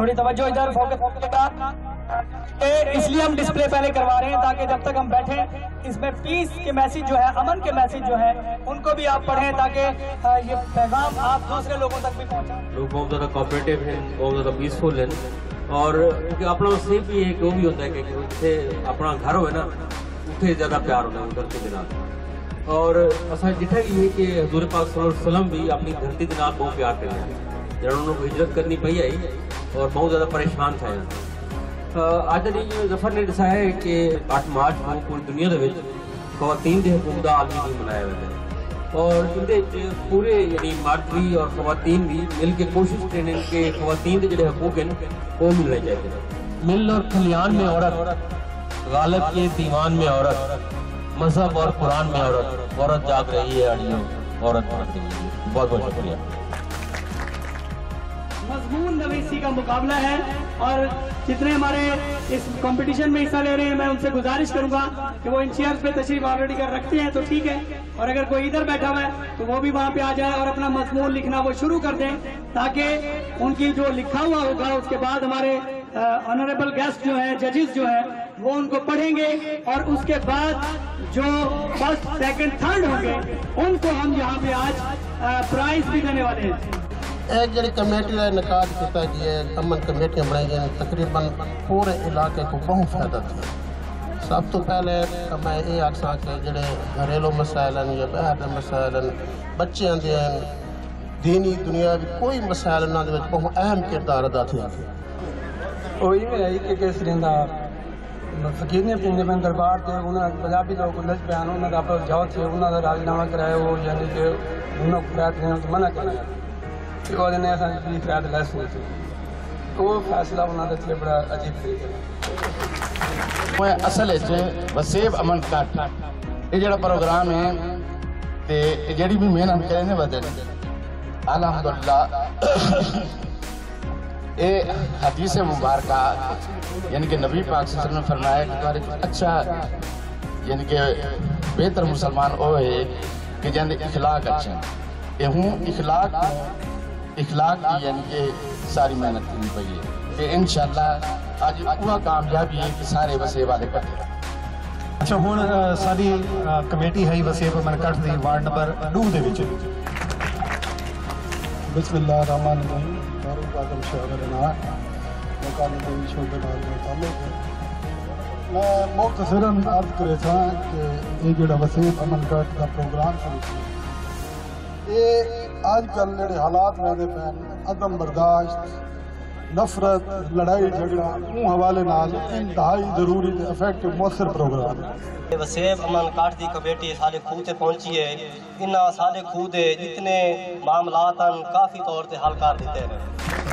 تھوڑی توجہ ادھر فوکس اس لیے ہم ڈسپلے پہلے کروا رہے ہیں تاکہ جب تک ہم بیٹھیں، اس میں پیس کے میسیج جو ہے، امن کے میسیج جو ہے، ان کو بھی آپ پڑھیں تاکہ یہ پیغام آپ دوسرے لوگوں تک بھی پہنچائیں۔ لوگ بہت زیادہ کوپریٹیو ہیں، بہت زیادہ پیسفل ہیں۔ اور کیونکہ اپنا سیف بھی ہے کہ وہ بھی ہوتا ہے کہ جتنے اپنا گھر ہوئے نا اتنے زیادہ پیار ہوتا ہے دھرتی کے نال۔ اور اصل جتنا بھی ہے کہ حضور پاک صلی اللہ علیہ وسلم بھی اپنی دھرتی کے بہت پیار کرتے ہیں۔ جب انہوں کو ہجرت کرنی پئی آئی اور بہت زیادہ پریشان تھا آج یہ ظفر نے دسایا ہے کہ اٹھ مارچ کو پوری دنیا دے وچ خواتین دے حقوق دا عالمی دن منایا ہوا ہے اور اندے پورے یعنی مرد بھی اور خواتین بھی مل کے کوشش کریں کہ خواتین دے جڑے حقوق ہیں، وہ ملنے چاہیے مل اور کھلیان میں عورت، غالب کے دیوان میں عورت، مذہب اور قرآن میں عورت عورت جاگ رہی ہے، اڑیوں، عورت بھڑک ہے۔ بہت بہت شکریہ۔ مضمون نویسی کا مقابلہ ہے اور جتنے ہمارے اس کمپٹیشن میں حصہ لے رہے ہیں، میں ان سے گزارش کروں گا کہ وہ ان چیئرز پہ تشریف آلریڈی کر رکھتے ہیں تو ٹھیک ہے۔ اور اگر کوئی ادھر بیٹھا ہوا ہے تو وہ بھی وہاں پہ آ جائے اور اپنا مضمون لکھنا وہ شروع کر دیں تاکہ ان کی جو لکھا ہوا ہوگا، اس کے بعد ہمارے آنریبل گیسٹ جو ہیں ججز جو ہیں، وہ ان کو پڑھیں گے اور اس کے بعد جو فرسٹ سیکنڈ تھرڈ ہوں گے، ان کو ہم یہاں پہ آج پرائز بھی دینے والے ہیں۔ ایک جڑی کمیٹی کا انعقاد کیتا گیا ہے امن کمیٹیاں بنائی گئی ہیں تقریباً پورے علاقے کو بہت فائدہ تھا سب تو پہلے میں یہ آخسا کہ جڑے گھریلو مسائل ہیں یا باہر کے مسائل ہیں بچیاں دے ہیں دینی دنیا بھی کوئی مسائل انہاں دے وچ بہت اہم کردار ادا تھیا وہی میں ہے کہ کس رہندا فقیر نے پنجے میں دربار تے انہاں پنجابی لوگ لج بیان انہاں دا پر جاؤ تھے انہاں دا راج نامہ کرایا وہ یعنی کہ انہاں کو بیعت نہیں منع کرایا کہ وہ نے اساں کی بیعت لے سکتے وہ فیصلہ انہاں دا تھے بڑا عجیب طریقے وہ اصل وچ وسیب امن کٹ یہ جڑا پروگرام ہے تے جڑی بھی محنت کرے نے بدل الحمدللہ۔ اے حدیث مبارکہ یعنی کہ نبی پاک صلی اللہ علیہ وسلم نے فرمایا کہ تمہارے اچھا یعنی کہ بہتر مسلمان وہ ہے کہ جن اخلاق اچھے ہیں۔ یہ ہوں اخلاق اخلاق کی یعنی کہ ساری محنت کرنی پڑی ہے۔ کہ انشاءاللہ آج وہ کامیابی ہے کہ سارے وسیع والے کرتے ہیں اچھا ہون ساری کمیٹی ہے وسیع پر میں کٹ دی وارڈ نمبر نو دے وچ۔ بسم اللہ الرحمن الرحیم دارو پاکم شہرنا مکان دی شعبہ نال متعلق ہے۔ میں مختصراً عرض کرے تھا کہ ایک جڑا وسیع امن کٹ کا پروگرام شروع کیا۔ یہ آج کل لڑے حالات رہتے پہ عدم برداشت نفرت لڑائی جھگڑا اون حوالے نال انتہائی ضروری تے افیکٹ مؤثر پروگرام ہے۔ وسیم امن کاٹ دی کمیٹی سالے خود تے پہنچی ہے۔ انہا سالے خود دے جتنے معاملات ہیں کافی طور تے حل کر دیتے ہیں۔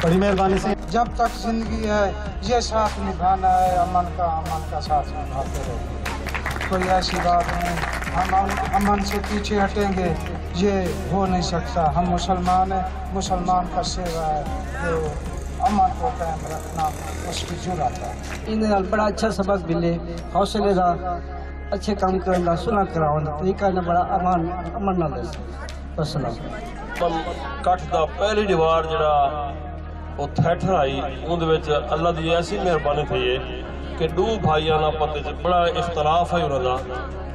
بڑی مہربانی سے۔ جب تک زندگی ہے یہ ساتھ نبھانا ہے امن کا امن کا ساتھ نبھاتے رہے کوئی ایسی بات نہیں۔ ہم امن سے پیچھے ہٹیں گے۔ یہ ہو نہیں سکتا۔ ہم مسلمان ہیں مسلمان کا سیوا ہے۔ جو امن کو قائم رکھنا اس کی ضرورت ہے۔ ان بڑا اچھا سبق ملے حوصلے دار اچھے کام کرنا سنا کراؤنا طریقہ نے بڑا امن امن نہ دے وسلام کٹ دا پہلی دیوار جڑا وہ تھیٹر آئی اندر اللہ دی ایسی مہربانی تھی کہ دو بھائیاں پتے بڑا اختلاف ہے انہوں نے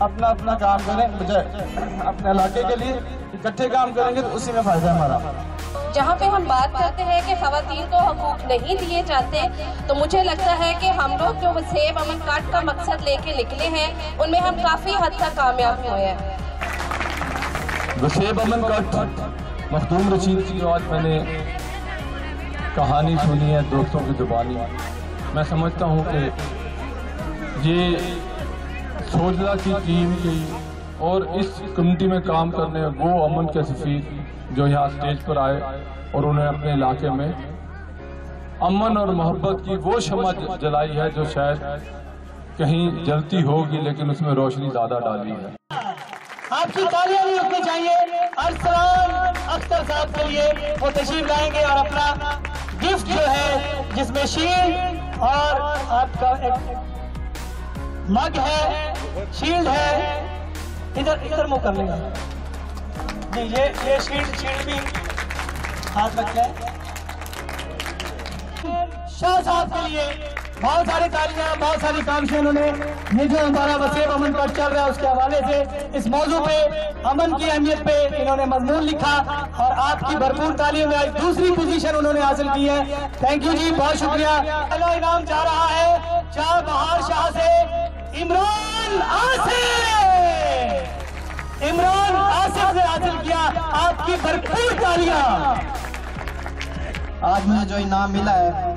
اپنا اپنا کام کریں بجائے اپنے علاقے کے لیے اکٹھے کام کریں گے تو اسی میں فائدہ ہے ہمارا۔ جہاں پہ ہم بات کرتے ہیں کہ خواتین کو حقوق نہیں دیے جاتے تو مجھے لگتا ہے کہ ہم لوگ جو وسیب امن کارڈ کا مقصد لے کے نکلے ہیں ان میں ہم کافی حد تک کامیاب ہوئے ہیں۔ وسیب امن کٹ مخدوم رشید کی آج میں نے کہانی سنی ہے دوستوں کی زبانی میں سمجھتا ہوں کہ یہ سوجلا کی ٹیم کی اور اس کمیونٹی میں کام کرنے وہ امن کے سفیر جو یہاں سٹیج پر آئے اور انہیں اپنے علاقے میں امن اور محبت کی وہ شمع جلائی ہے جو شاید کہیں جلتی ہوگی لیکن اس میں روشنی زیادہ ڈالی ہے۔ آپ کی تالیاں بھی رکھنی چاہیے۔ ارسلان اختر صاحب کے لیے وہ تشریف لائیں گے اور اپنا گفٹ جو ہے، جس میں شیلڈ اور آپ کا ایک مگ ہے، شیلڈ ہے، ادھر ادھر منہ کر لیں گے جی یہ یہ شیلڈ شیلڈ بھی ہاتھ رکھ لیں شاہ صاحب کے لیے بہت ساری تالیاں بہت ساری کامشیں انہوں نے۔ یہ جو ہمارا وسیب امن پر چل رہا ہے، اس کے حوالے سے اس موضوع پہ، امن کی اہمیت پہ انہوں نے مضمون لکھا اور آپ کی بھرپور تعلیم میں آج دوسری پوزیشن انہوں نے حاصل کی ہے۔ تھینک یو جی بہت شکریہ۔ انعام جا رہا ہے۔ چار عمران آصف! عمران آصف نے حاصل کیا آپ کی بھرپور تالیاں۔ آج مجھے جو انعام ملا ہے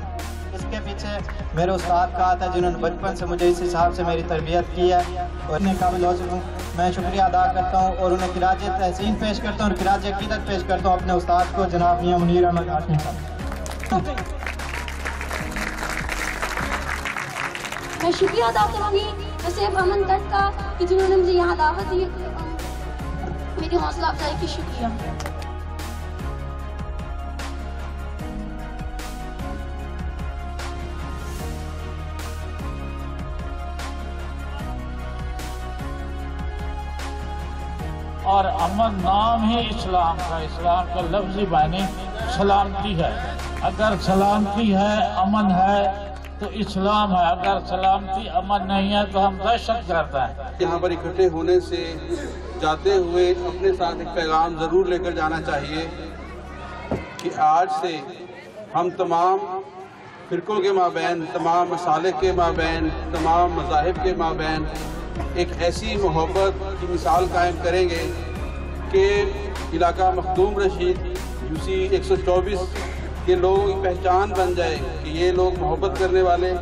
اس کے پیچھے میرے استاد کا آتا ہے جنہوں نے بچپن سے مجھے اس حساب سے میری تربیت کی ہے۔ اور اتنے قابل ہو سکوں۔ میں شکریہ ادا کرتا ہوں اور انہیں خراج تحسین پیش کرتا ہوں اور خراج عقیدت پیش کرتا ہوں اپنے استاد کو جناب میاں منیر احمد ہاشمی صاحب۔ میں شکریہ ادا کروں گی۔ وسیب امن گٹ کا کہ جنہوں نے مجھے یہاں دعوت دی، میری حوصلہ افزائی کی شکریہ۔ اور امن نام ہی اسلام کا۔ اسلام کا لفظی معنی سلامتی ہے۔ اگر سلامتی ہے، امن ہے تو اسلام ہے۔ اگر سلامتی امن نہیں ہے تو ہم دہشت گرد ہیں۔ یہاں پر اکٹھے ہونے سے جاتے ہوئے اپنے ساتھ ایک پیغام ضرور لے کر جانا چاہیے کہ آج سے ہم تمام فرقوں کے مابین، تمام مسالک کے مابین، تمام مذاہب کے مابین ایک ایسی محبت کی مثال قائم کریں گے کہ علاقہ مخدوم رشید، یو سی ایک سو چوبیس کہ لوگوں کی پہچان بن جائے کہ یہ لوگ محبت کرنے والے،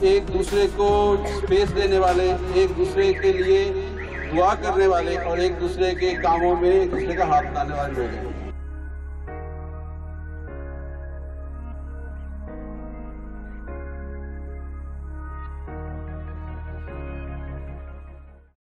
ایک دوسرے کو سپیس دینے والے، ایک دوسرے کے لیے دعا کرنے والے اور ایک دوسرے کے کاموں میں ایک دوسرے کا ہاتھ لانے والے لوگ ہیں۔